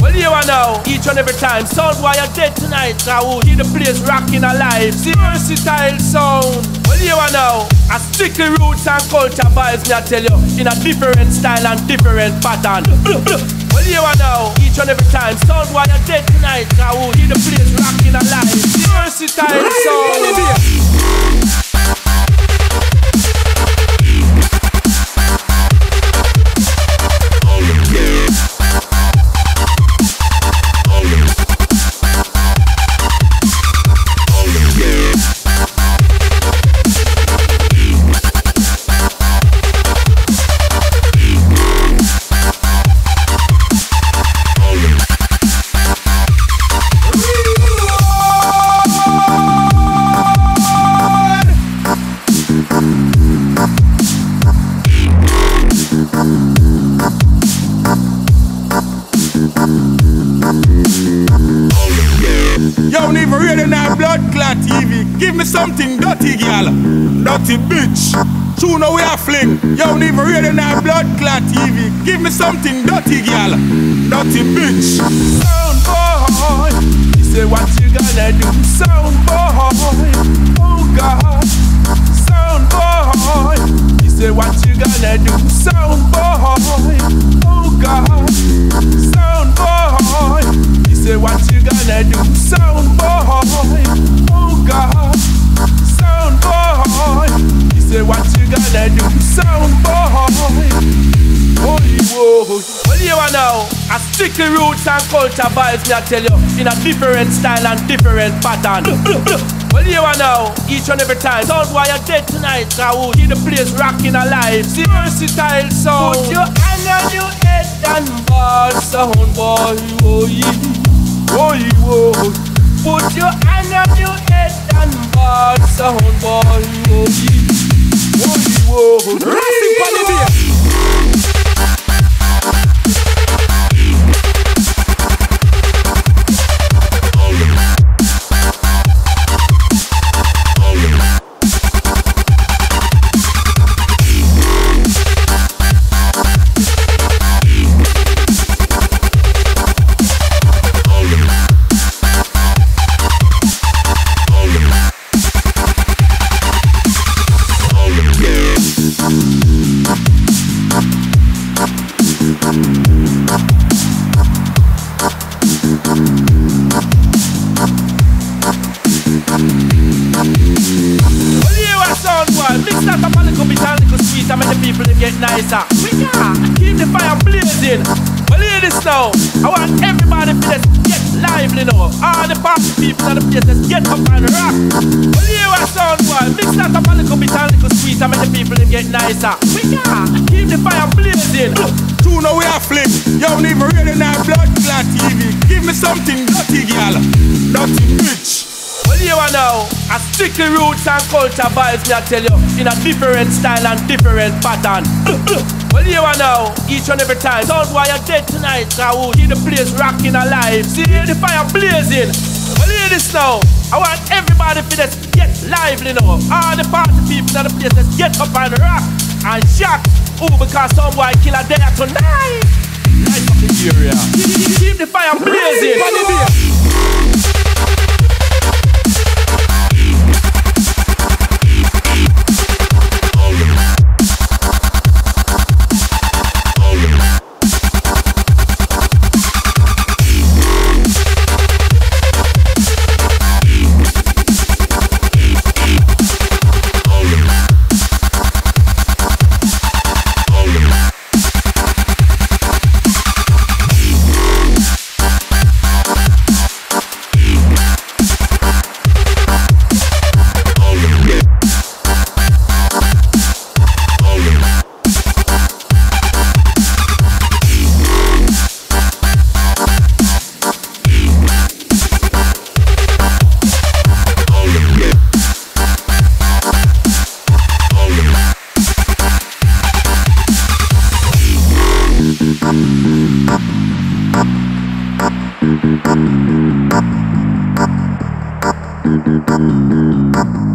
well, you are now, each and every time. Sound why you're dead tonight, I will hear the place rocking alive. See, versatile sound. Well, you are now, a strictly roots and culture vibes, me I tell you, in a different style and different pattern. well, you are now, each and every time. Sound why you're dead tonight, I will hear the place rocking alive. See, versatile sound. Something dirty, girl. Dirty bitch. Tune we a fling. You don't even read in our blood clot TV. Give me something dirty, girl. Dirty bitch. Sound boy. You say what you gonna do? Sound strictly roots and culture vibes, me I tell you, in a different style and different pattern. well, you are now each and every time. Sound why you're dead tonight, I will hear the place rocking alive. See, versatile sound. Put your hand on your head and ball sound, boy. Oh, yeah. Oh, yeah. Oh. Put your hand on your head and bad sound boy. Oh, yeah. Oh, yeah. Racing nicer. We yeah, keep the fire blazing. But ladies now, I want everybody to just get lively now. All the party people and the place, just get up and rock. Well, you a sound boy, mix that up a little bit and a little sweet and make the people get nicer. We yeah, keep the fire blazing. Two now we are flick. You don't even read in our blood clot TV. Give me something dirty, girl. Dirty bitch. Well, you are now a strictly roots and culture vibes, me I tell you, in a different style and different pattern. well, you are now each and every time. Sound why you're dead tonight, I will hear the place rocking alive. See the fire blazing. Well, hear this now. I want everybody to just get lively now. All the party people in the place, just get up and rock and shock. Oh, because some boy kill a day tonight. Nice fucking area. Keep the fire blazing. Thank you.